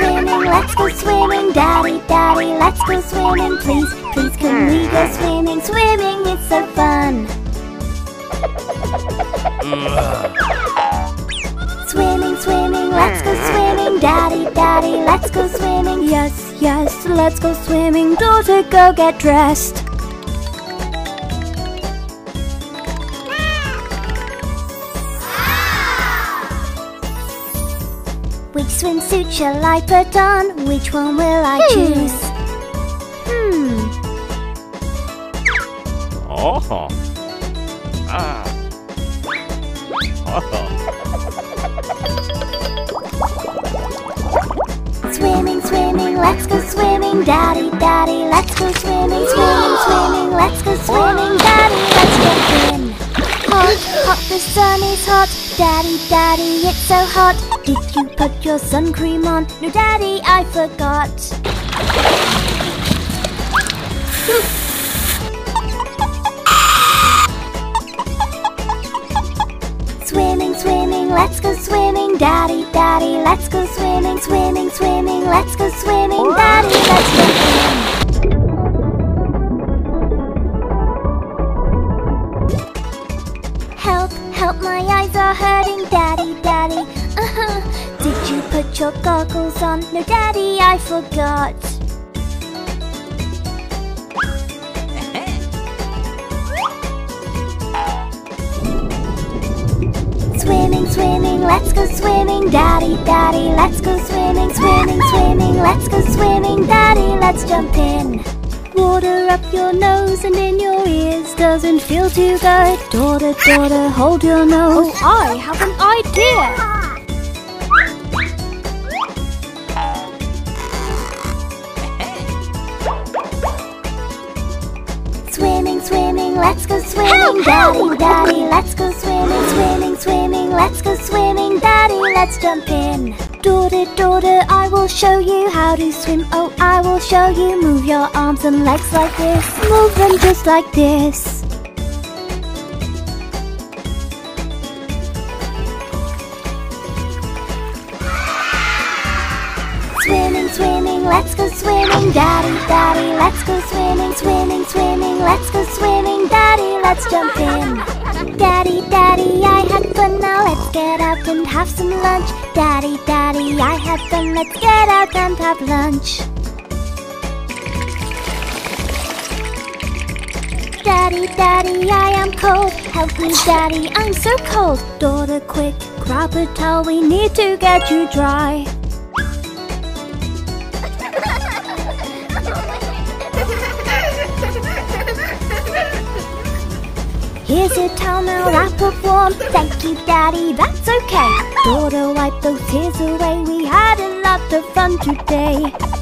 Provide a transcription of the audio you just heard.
swimming, let's go swimming Daddy, daddy, let's go swimming Please, please can we go mm-hmm. swimming Swimming, it's so fun. Swimming, swimming, let's go mm-hmm. swimming Daddy, daddy, let's go swimming Yes, yes, let's go swimming Daughter, go get dressed swimsuit shall I put on? Which one will I choose? Hmm, Oh. Ah. Swimming, swimming, let's go swimming Daddy, daddy, let's go swimming Swimming, swimming, let's hot. Daddy, daddy, it's so hot. Did you put your sun cream on? No, daddy, I forgot. Swimming, swimming, let's go swimming. Daddy, daddy, let's go swimming Swimming, swimming, let's go swimming. Daddy, let's jump your goggles on? No, daddy, I forgot. Swimming, swimming, let's go swimming Daddy, daddy, let's go swimming Swimming, swimming, let's go swimming Daddy, let's jump in. Water up your nose and in your ears Doesn't feel too good. Daughter, daughter, hold your nose. Oh, I have an idea let's go swimming Daddy, daddy, let's go swimming Swimming, swimming, let's go swimming Daddy, let's jump in. Daughter, daughter, I will show you how to swim. Oh, I will show you. Move your arms and legs like this. Move them just like this. Swimming, swimming, let's go swimming Daddy, daddy, let's and have some lunch. Daddy, daddy, I have fun Let's get out and have lunch. Daddy, daddy, I am cold. Help me, daddy, I'm so cold. Daughter, quick, grab a towel. We need to get you dry Here's your towel now, up warm Thank you, Daddy, that's okay. Daughter, wipe those tears away. We had a lot of fun today